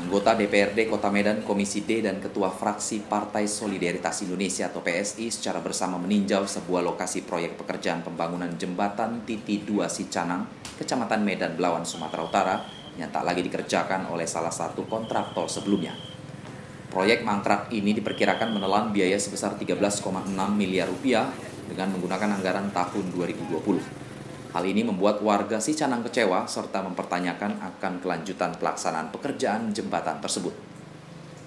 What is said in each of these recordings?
Anggota DPRD Kota Medan Komisi D dan Ketua Fraksi Partai Solidaritas Indonesia atau PSI secara bersama meninjau sebuah lokasi proyek pekerjaan pembangunan jembatan Titi 2 Sicanang, Kecamatan Medan, Belawan, Sumatera Utara yang tak lagi dikerjakan oleh salah satu kontraktor sebelumnya. Proyek mangkrak ini diperkirakan menelan biaya sebesar 13,6 miliar rupiah dengan menggunakan anggaran tahun 2020. Hal ini membuat warga Sicanang kecewa serta mempertanyakan akan kelanjutan pelaksanaan pekerjaan jembatan tersebut.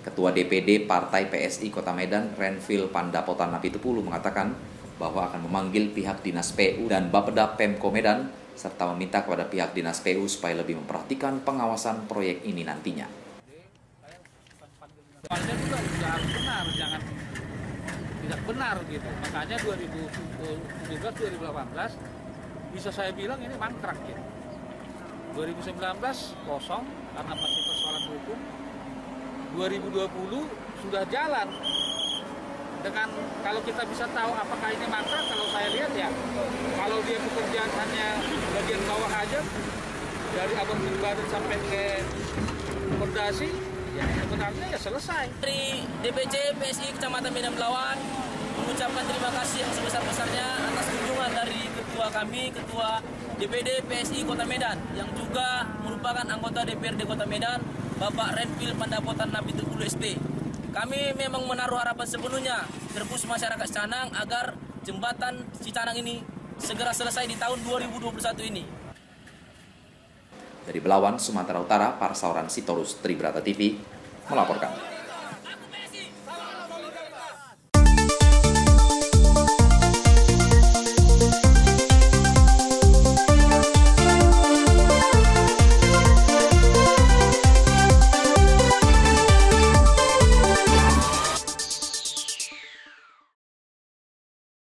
Ketua DPD Partai PSI Kota Medan, Renvil Pandapotan Napitupulu mengatakan bahwa akan memanggil pihak Dinas PU dan Bapeda Pemko Medan serta meminta kepada pihak Dinas PU supaya lebih memperhatikan pengawasan proyek ini nantinya. benar, jangan tidak benar gitu. Makanya 2017 2018 bisa saya bilang ini mangkrak ya. 2019 kosong karena masih persoalan hukum. 2020 sudah jalan. Dengan kalau kita bisa tahu apakah ini mangkrak kalau saya lihat ya kalau dia pekerjaan hanya bagian bawah aja dari abang badan sampai ke pondasi ya sebenarnya ya selesai. Dari DPC PSI Kecamatan Medan Belawan mengucapkan terima kasih yang sebesar-besarnya atas kunjungan dari ketua kami, ketua DPD PSI Kota Medan yang juga merupakan anggota DPRD Kota Medan, Bapak Renvil Pandapotan Nabi Tukulu ST. Kami memang menaruh harapan sepenuhnya terpus masyarakat Canang agar jembatan Cicanang ini segera selesai di tahun 2021 ini. Dari Belawan, Sumatera Utara, Parsauran Sitorus Tribrata TV melaporkan.